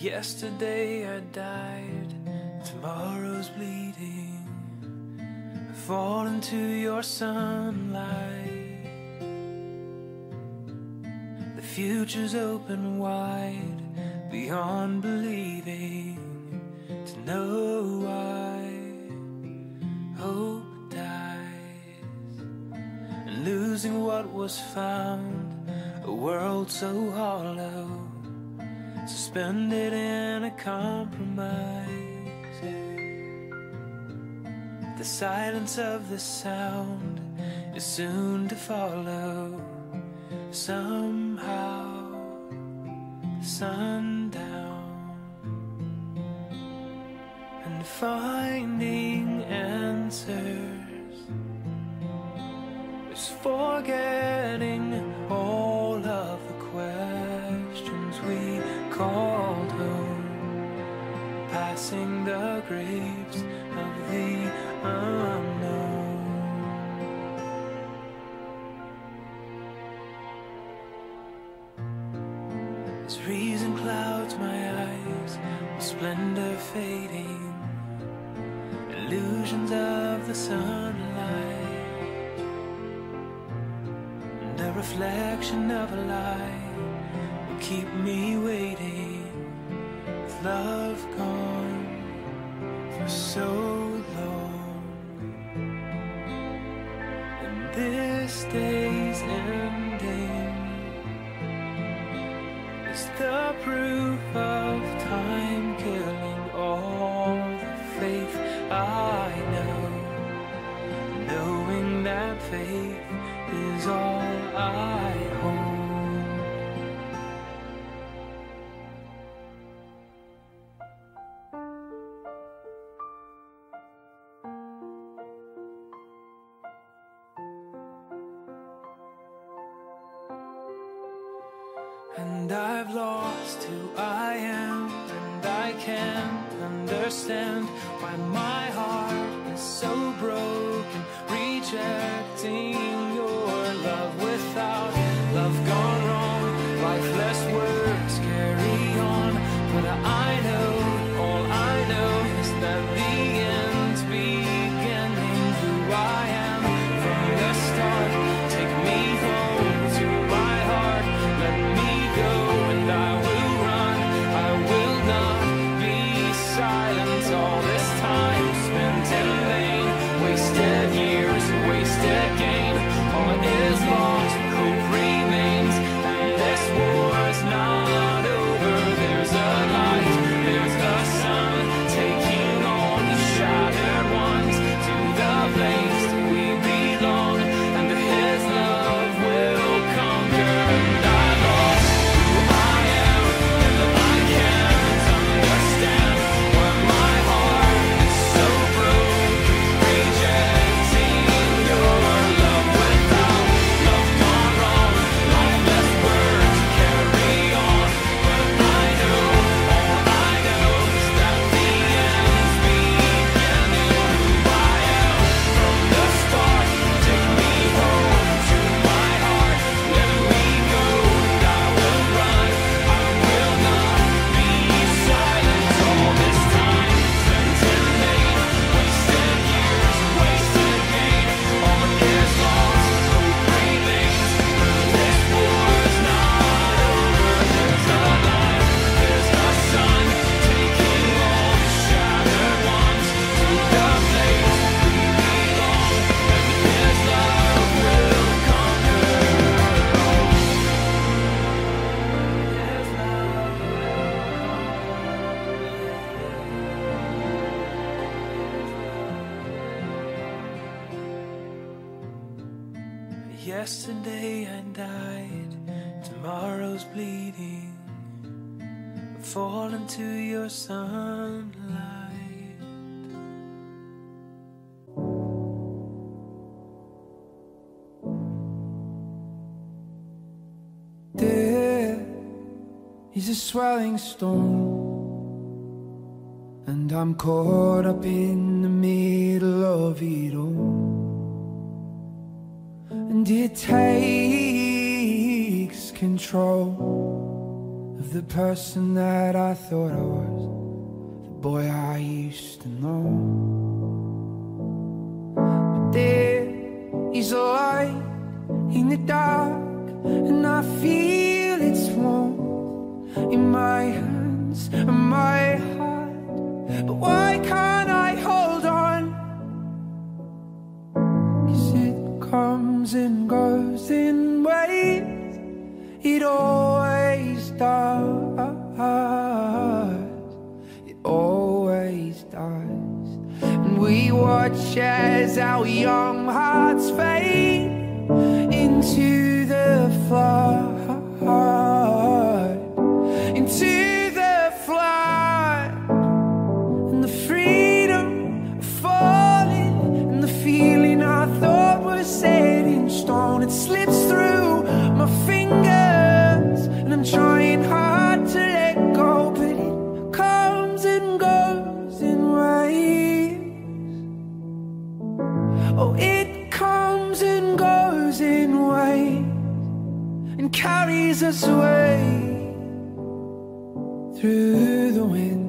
Yesterday I died, tomorrow's bleeding. I fall into your sunlight. The future's open wide, beyond believing. To know why hope dies, and losing what was found, a world so hollow suspended in a compromise. The silence of the sound is soon to follow. Somehow, sundown, and finding answers is forgetting called home, passing the graves of the unknown. As reason clouds my eyes, with splendor fading, illusions of the sunlight, and a reflection of a light keep me waiting. With love gone for so long, and this day's ending is the proof of time And I've lost who I am, and I can't understand why my heart is so broken, rejecting Yesterday I died, tomorrow's bleeding. Fall into your sunlight. There is a swelling storm, and I'm caught up in the middle of it And it takes control of the person that I thought I was, the boy I used to know. But there is a light in the dark, and I feel its warmth in my hands and my heart. But why comes and goes in waves, it always does. It always does. And we watch as our young hearts fade into the flood, Oh, it comes and goes in waves and carries us away through the wind.